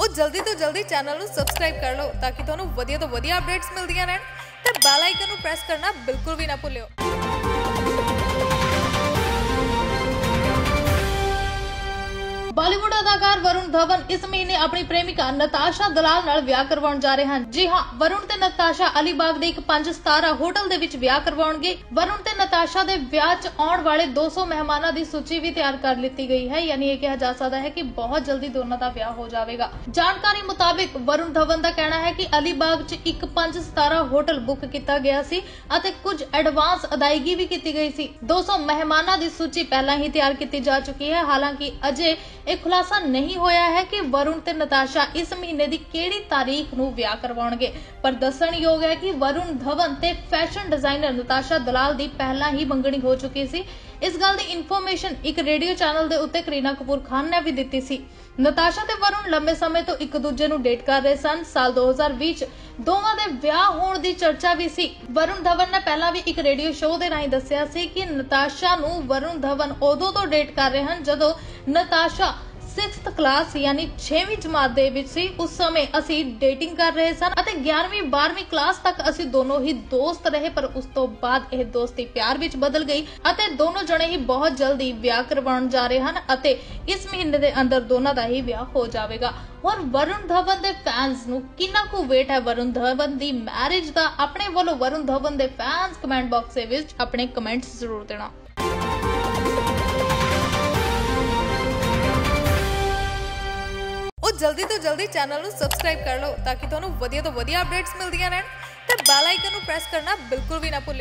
ਉਹ ਜਲਦੀ ਤੋਂ ਜਲਦੀ ਚੈਨਲ ਨੂੰ ਸਬਸਕ੍ਰਾਈਬ ਕਰ ਲਓ ਤਾਂ ਕਿ ਤੁਹਾਨੂੰ ਵਧੀਆ ਤੋਂ ਵਧੀਆ ਅਪਡੇਟਸ ਮਿਲਦੀਆਂ ਰਹਿਣ ਤੇ ਬੈਲ ਆਈਕਨ ਨੂੰ ਪ੍ਰੈਸ ਕਰਨਾ ਬਿਲਕੁਲ ਵੀ ਨਾ ਭੁੱਲਿਓ। ਅਦਾਕਾਰ ਵਰੁਣ ਧਵਨ ਇਸ ਮਹੀਨੇ ਆਪਣੀ ਪ੍ਰੇਮਿਕਾ ਨਤਾਸ਼ਾ ਦਲਾਲ ਨਾਲ ਵਿਆਹ ਕਰਵਾਉਣ ਜਾ ਰਹੇ ਹਨ। ਜੀ ਹਾਂ, ਵਰੁਣ ਤੇ ਨਤਾਸ਼ਾ ਅਲੀਬਾਗ ਦੇ ਇੱਕ ਪੰਜ ਸਤਾਰਾ ਹੋਟਲ ਦੇ ਵਿੱਚ ਵਿਆਹ ਕਰਵਾਉਣਗੇ। ਵਰੁਣ ਤੇ ਨਤਾਸ਼ਾ ਦੇ ਵਿਆਹ 'ਚ ਆਉਣ ਵਾਲੇ 200 ਮਹਿਮਾਨਾਂ ਦੀ ਸੂਚੀ ਵੀ ਤਿਆਰ ਕਰ ਲਿੱਤੀ ਗਈ ਹੈ। ਯਾਨੀ ਇਹ ਕਿਹਾ ਜਾ ਸਕਦਾ ਹੈ ਕਿ ਬਹੁਤ ਜਲਦੀ ਦੋਨਾਂ ਦਾ ਵਿਆਹ ਹੋ ਜਾਵੇਗਾ। ਜਾਣਕਾਰੀ ਮੁਤਾਬਿਕ ਵਰੁਣ ਧਵਨ ਦਾ ਕਹਿਣਾ ਹੈ ਕਿ ਅਲੀਬਾਗ 'ਚ ਇੱਕ ਪੰਜ ਸਤਾਰਾ ਹੋਟਲ ਬੁੱਕ ਕੀਤਾ ਗਿਆ ਸੀ ਅਤੇ ਕੁਝ ਐਡਵਾਂਸ ਅਦਾਇਗੀ ਵੀ ਕੀਤੀ ਗਈ ਸੀ। 200 ਮਹਿਮਾਨਾਂ ਦੀ ਸੂਚੀ ਪਹਿਲਾਂ ਹੀ ਤਿਆਰ ਕੀਤੀ ਜਾ ਚੁੱਕੀ ਹੈ। ਹਾਲਾਂਕਿ ਅਜੇ ਇਹ ਖੁਲਾਸਾ ਨਹੀਂ ਹੋਇਆ ਹੈ ਕਿ ਵਰੁਣ ਤੇ ਨਤਾਸ਼ਾ ਇਸ ਮਹੀਨੇ ਦੀ ਕਿਹੜੀ ਤਾਰੀਖ ਨੂੰ ਵਿਆਹ ਕਰਵਾਉਣਗੇ। ਪਰ ਦੱਸਣਯੋਗ ਹੈ ਕਿ ਵਰੁਣ ਧਵਨ ਤੇ ਫੈਸ਼ਨ ਡਿਜ਼ਾਈਨਰ ਨਤਾਸ਼ਾ ਦਲਾਲ ਦੀ ਪਹਿਲਾਂ ਹੀ ਮੰਗਣੀ ਹੋ ਚੁੱਕੀ ਸੀ। ਇਸ ਗੱਲ ਦੀ ਇਨਫੋਰਮੇਸ਼ਨ ਇੱਕ ਰੇਡੀਓ ਚੈਨਲ ਦੇ ਉੱਤੇ ਕਰੀਨਾ ਕਪੂਰ ਖਾਨ ਨੇ ਵੀ ਦਿੱਤੀ ਸੀ। ਨਤਾਸ਼ਾ ਤੇ ਵਰੁਣ ਲੰਬੇ ਸਮੇਂ ਤੋਂ ਇੱਕ ਦੂਜੇ ਨੂੰ ਡੇਟ ਕਰ ਰਹੇ ਸਨ। ਸਾਲ 2020 ਚ ਦੋਵਾਂ ਦੇ ਵਿਆਹ ਹੋਣ ਦੀ ਚਰਚਾ ਵੀ ਸੀ। ਵਰੁਣ ਧਵਨ ਨੇ ਪਹਿਲਾਂ ਵੀ ਇੱਕ ਰੇਡੀਓ ਸ਼ੋਅ ਦੇ ਰਾਹੀਂ ਦੱਸਿਆ ਸੀ ਕਿ ਨਤਾਸ਼ਾ ਨੂੰ ਵਰੁਣ ਧਵਨ ਉਦੋਂ ਤੋਂ ਡੇਟ ਕਰ ਰਹੇ ਹਨ ਜਦੋਂ ਨਤਾਸ਼ਾ 6th ਕਲਾਸ ਯਾਨੀ 6ਵੀਂ ਜਮਾਤ ਦੇ ਵਿੱਚ ਸੀ। ਉਸ ਸਮੇਂ ਅਸੀਂ ਡੇਟਿੰਗ ਕਰ ਰਹੇ ਸਨ ਅਤੇ 11ਵੀਂ 12ਵੀਂ ਕਲਾਸ ਤੱਕ ਅਸੀਂ ਦੋਨੋਂ ਹੀ ਦੋਸਤ ਰਹੇ, ਪਰ ਉਸ ਤੋਂ ਬਾਅਦ ਇਹ ਦੋਸਤੀ ਪਿਆਰ ਵਿੱਚ ਬਦਲ ਗਈ ਅਤੇ ਦੋਨੋਂ ਜਣੇ ਹੀ ਬਹੁਤ ਜਲਦੀ ਵਿਆਹ ਕਰਵਾਉਣ ਜਾ ਰਹੇ ਹਨ ਅਤੇ ਇਸ ਮਹੀਨੇ ਦੇ ਅੰਦਰ ਦੋਨਾਂ ਦਾ ਹੀ ਵਿਆਹ ਹੋ ਜਾਵੇਗਾ। ਹੋਰ ਵਰੁਣ ਧਵਨ ਦੇ ਫੈਨਸ ਨੂੰ ਕਿੰਨਾ ਕੁ ਵੇਟ ਹੈ? ਵਰੁਣ ਧਵਨ ਦੀ ਮੈਰਿਜ ਦਾ ਆਪਣੇ ਵੱਲੋਂ ਵਰੁਣ ਧਵਨ ਦੇ ਫੈਨਸ ਕਮੈਂਟ ਬਾਕਸ ਦੇ ਵਿੱਚ ਆਪਣੇ ਕਮੈਂਟਸ ਜ਼ਰੂਰ ਦੇਣਾ। ਜਲਦੀ ਤੋਂ ਜਲਦੀ ਚੈਨਲ ਨੂੰ ਸਬਸਕ੍ਰਾਈਬ ਕਰ ਲਓ ਤਾਂ ਕਿ ਤੁਹਾਨੂੰ ਵਧੀਆ ਤੋਂ ਵਧੀਆ ਅਪਡੇਟਸ ਮਿਲਦੀਆਂ ਰਹਿਣ ਤੇ ਬੈਲ ਆਈਕਨ ਨੂੰ ਪ੍ਰੈਸ ਕਰਨਾ ਬਿਲਕੁਲ ਵੀ ਨਾ ਭੁੱਲਿਓ।